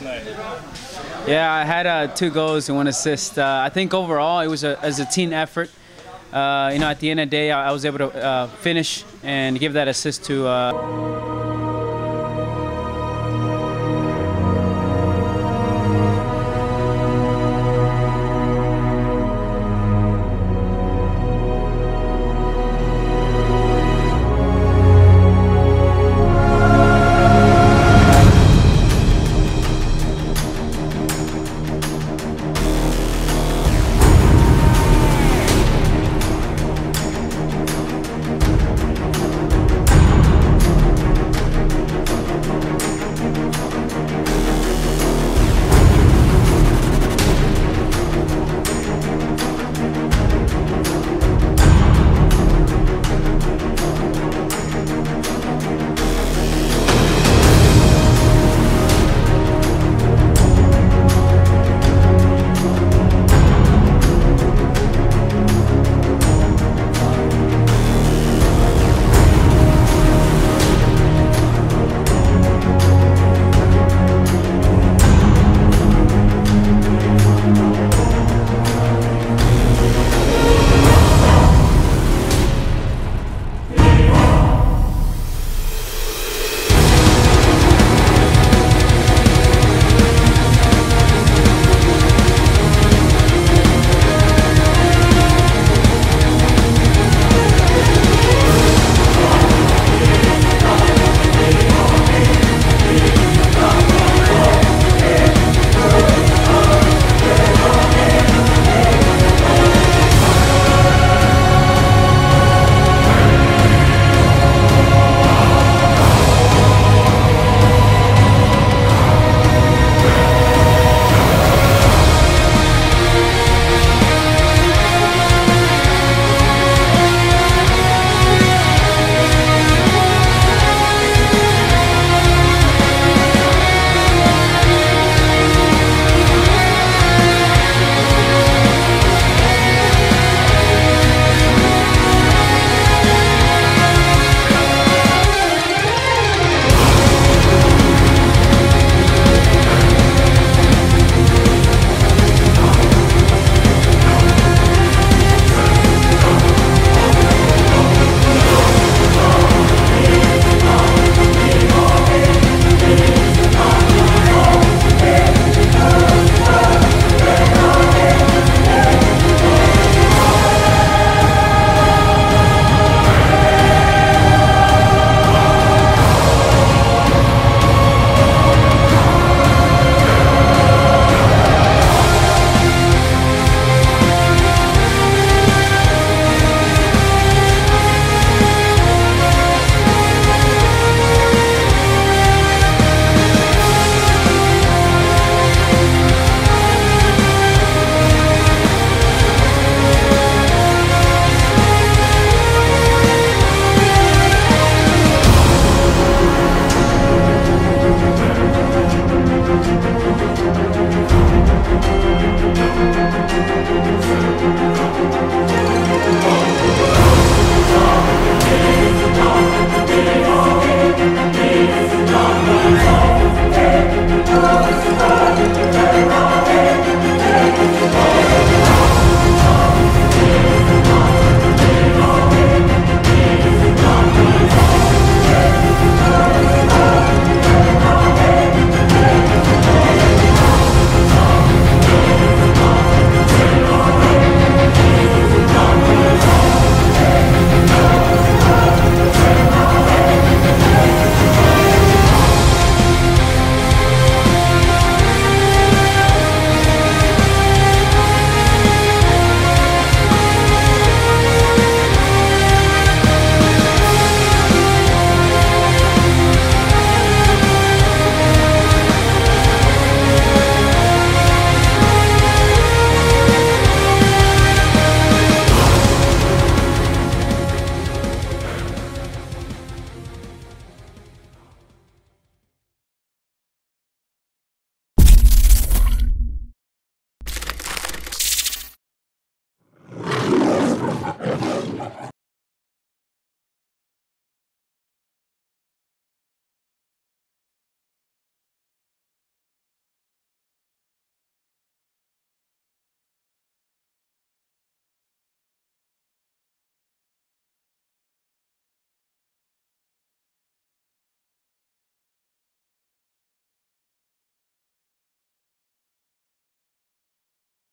night? Yeah, I had uh, two goals and one assist. Uh, I think overall it was a, as a team effort. Uh, you know, at the end of the day, I, I was able to uh, finish and give that assist to. Uh,